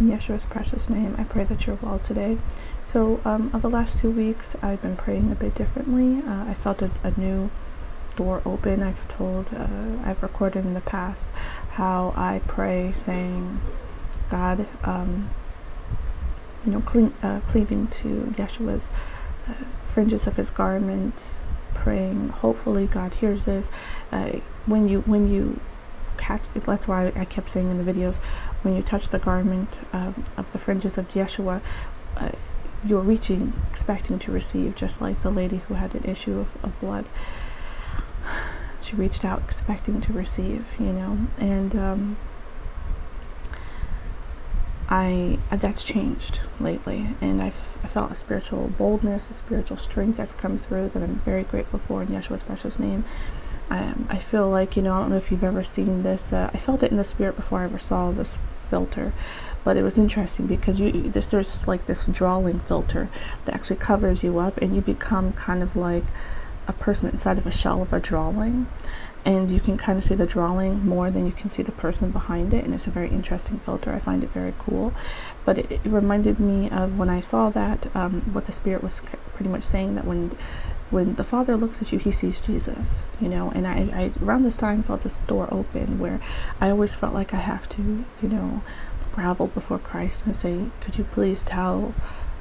In Yeshua's precious name, I pray that you're well today. So, um, of the last two weeks, I've been praying a bit differently. Uh, I felt a, a, new door open. I've told, uh, I've recorded in the past how I pray saying, God, um, you know, uh, cleaving to Yeshua's uh, fringes of his garment, praying, hopefully God hears this. Uh, when you, when you catch, that's why I kept saying in the videos, when you touch the garment um, of the fringes of Yeshua, uh, you're reaching, expecting to receive, just like the lady who had an issue of, of blood. She reached out expecting to receive, you know, and um, I uh, that's changed lately, and I've I felt a spiritual boldness, a spiritual strength that's come through that I'm very grateful for in Yeshua's precious name. Um, I feel like you know I don't know if you've ever seen this. Uh, I felt it in the spirit before I ever saw this filter, but it was interesting because you this there's like this drawing filter that actually covers you up and you become kind of like a person inside of a shell of a drawing and you can kind of see the drawing more than you can see the person behind it and it's a very interesting filter i find it very cool but it, it reminded me of when i saw that um, what the spirit was pretty much saying that when when the father looks at you he sees jesus you know and I, I around this time felt this door open where i always felt like i have to you know grovel before Christ and say, Could you please tell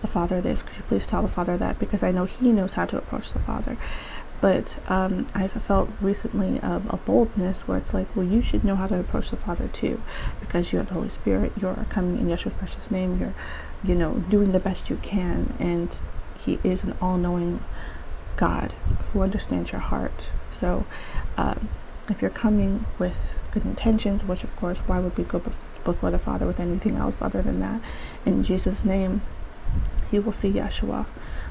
the Father this? Could you please tell the Father that? Because I know He knows how to approach the Father. But um, I've felt recently um, a boldness where it's like, well, you should know how to approach the Father too, because you have the Holy Spirit. You're coming in Yeshua's precious name. You're, you know, doing the best you can, and He is an all-knowing God who understands your heart. So, um, if you're coming with good intentions, which of course, why would we go before the Father with anything else other than that. In Jesus' name, He will see Yeshua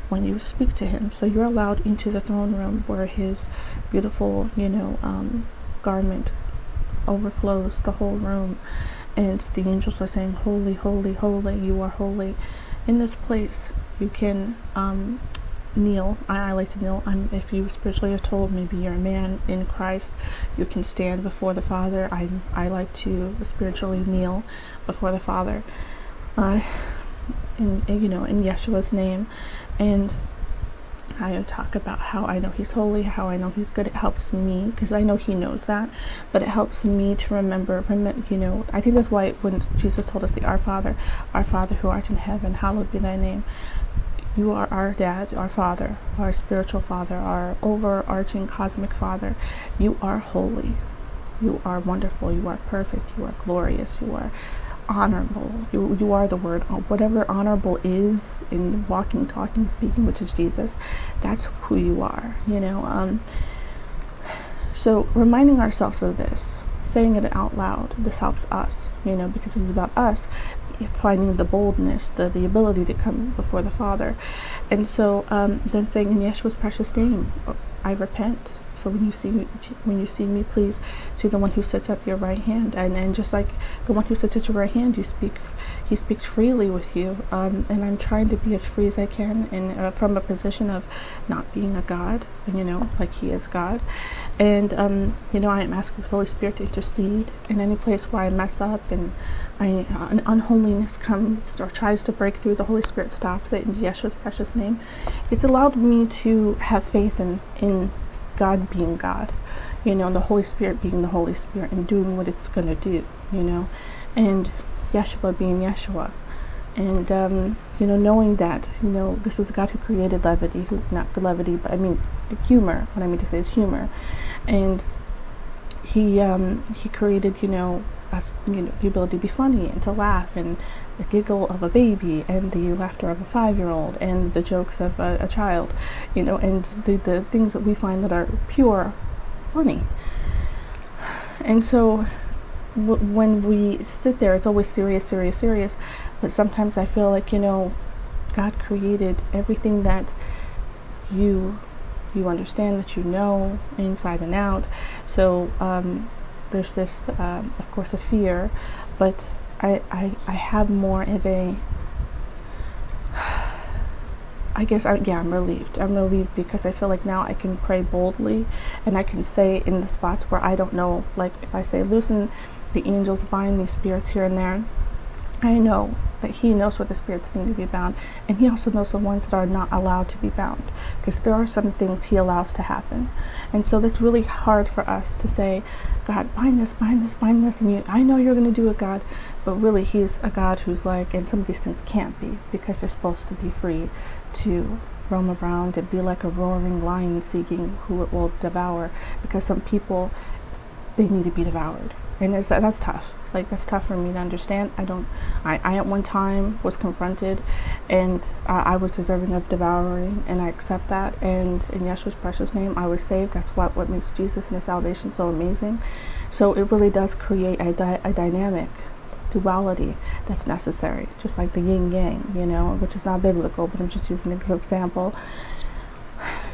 when you speak to him. So you're allowed into the throne room where his beautiful, you know, um, garment overflows the whole room. And the angels are saying, Holy, holy, holy, you are holy. In this place, you can um, kneel. I, I like to kneel. I'm, if you spiritually are told, maybe you're a man in Christ, you can stand before the Father. I, I like to spiritually kneel before the Father, uh, in, you know, in Yeshua's name, and I talk about how I know He's holy, how I know He's good. It helps me because I know He knows that, but it helps me to remember. Remember, you know, I think that's why when Jesus told us the Our Father, Our Father who art in heaven, hallowed be Thy name. You are our dad, our father, our spiritual father, our overarching cosmic father. You are holy. You are wonderful. You are perfect. You are glorious. You are honorable. You, you are the word. Uh, whatever honorable is in walking, talking, speaking, which is Jesus, that's who you are, you know. Um, so reminding ourselves of this, saying it out loud, this helps us, you know, because it's about us finding the boldness, the, the ability to come before the Father. And so um, then saying in Yeshua's precious name, I repent. So when you see me, when you see me, please see the one who sits at your right hand, and then just like the one who sits at your right hand, you speak. He speaks freely with you, um, and I'm trying to be as free as I can, and uh, from a position of not being a God, and you know, like He is God, and um, you know, I am asking the Holy Spirit to intercede in any place where I mess up and I, uh, unholiness comes or tries to break through. The Holy Spirit stops it in Yeshua's precious name. It's allowed me to have faith in in God being God, you know, the Holy Spirit being the Holy Spirit and doing what it's going to do, you know, and Yeshua being Yeshua. And, um, you know, knowing that, you know, this is God who created levity, who, not levity, but I mean humor. What I mean to say is humor. And he, um, he created, you know, you know, the ability to be funny and to laugh and the giggle of a baby and the laughter of a five-year-old and the jokes of a, a child, you know, and the, the things that we find that are pure funny. And so when we sit there, it's always serious, serious, serious. But sometimes I feel like, you know, God created everything that you you understand that you know inside and out. So um, there's this, uh, of course, a fear, but I, I, I have more of a, I guess, I, yeah, I'm relieved. I'm relieved because I feel like now I can pray boldly and I can say in the spots where I don't know, like if I say, loosen the angels, bind these spirits here and there, I know that He knows what the spirits need to be bound, and He also knows the ones that are not allowed to be bound, because there are some things He allows to happen, and so that's really hard for us to say, God, bind this, bind this, bind this, and you, I know you're going to do it, God, but really He's a God who's like, and some of these things can't be because they're supposed to be free to roam around and be like a roaring lion seeking who it will devour, because some people they need to be devoured, and that that's tough like that's tough for me to understand. I don't i, I at one time was confronted and uh, i was deserving of devouring and i accept that. And in yeshua's precious name i was saved. That's what what makes jesus and his salvation so amazing. So it really does create a, di- a dynamic duality that's necessary just like the yin yang you know which is not biblical but i'm just using it as an example.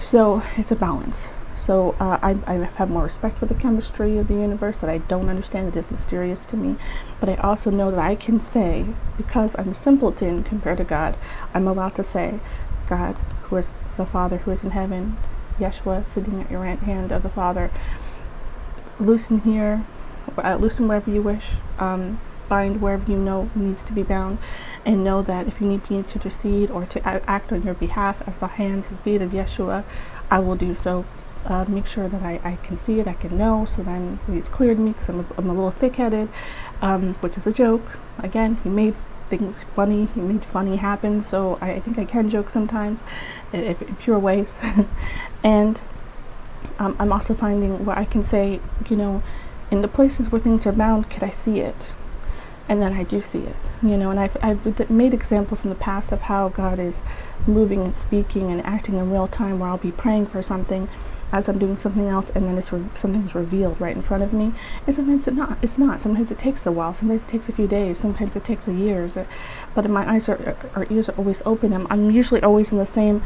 So it's a balance so uh, I, I have more respect for the chemistry of the universe that I don't understand. It is mysterious to me. But I also know that I can say, because I'm a simpleton compared to God, I'm allowed to say, God, who is the Father who is in heaven, Yeshua sitting at your right hand of the Father, loosen here, uh, loosen wherever you wish. Um, bind wherever you know needs to be bound, and know that if you need me to intercede or to act on your behalf as the hands and feet of Yeshua, I will do so uh, make sure that I, I can see it, I can know, so then it's clear to me because I'm a, I'm a little thick-headed, um, which is a joke. Again, he made things funny, he made funny happen, so I, I think I can joke sometimes, if in pure ways. and um, I'm also finding where I can say, you know, in the places where things are bound, could I see it? And then I do see it, you know, and I've, I've made examples in the past of how God is moving and speaking and acting in real time where I'll be praying for something as I'm doing something else, and then it's re- something's revealed right in front of me. And sometimes it's not. It's not. Sometimes it takes a while. Sometimes it takes a few days. Sometimes it takes a year. But my eyes are, our ears are always open. I'm, I'm usually always in the same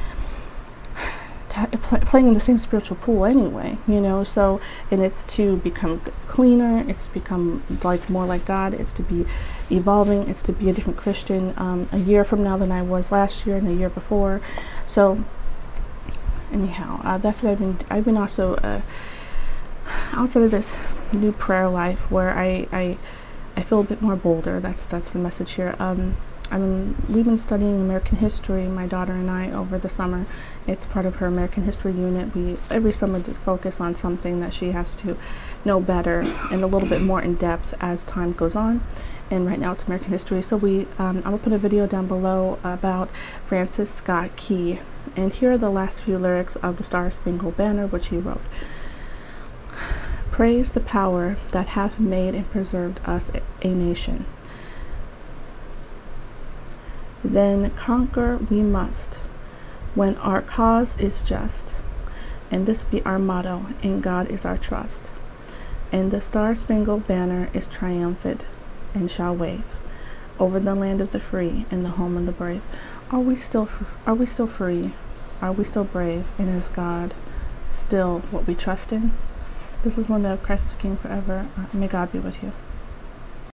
playing in the same spiritual pool anyway, you know. So, and it's to become cleaner. It's to become like more like God. It's to be evolving. It's to be a different Christian um, a year from now than I was last year and the year before. So, anyhow, uh, that's what I've been. I've been also uh, outside of this new prayer life where I I I feel a bit more bolder. That's that's the message here. Um, I mean, we've been studying American history, my daughter and I, over the summer. It's part of her American history unit. We every summer focus on something that she has to know better and a little bit more in depth as time goes on. And right now it's American history. So we, um, I'm gonna put a video down below about Francis Scott Key and here are the last few lyrics of the Star Spangled Banner, which he wrote. Praise the power that hath made and preserved us a nation. Then conquer we must, when our cause is just, and this be our motto, and God is our trust. And the Star Spangled Banner is triumphant and shall wave over the land of the free and the home of the brave. Are we still are we still free? Are we still brave? And is God still what we trust in? This is Linda of Christ is King forever. May God be with you.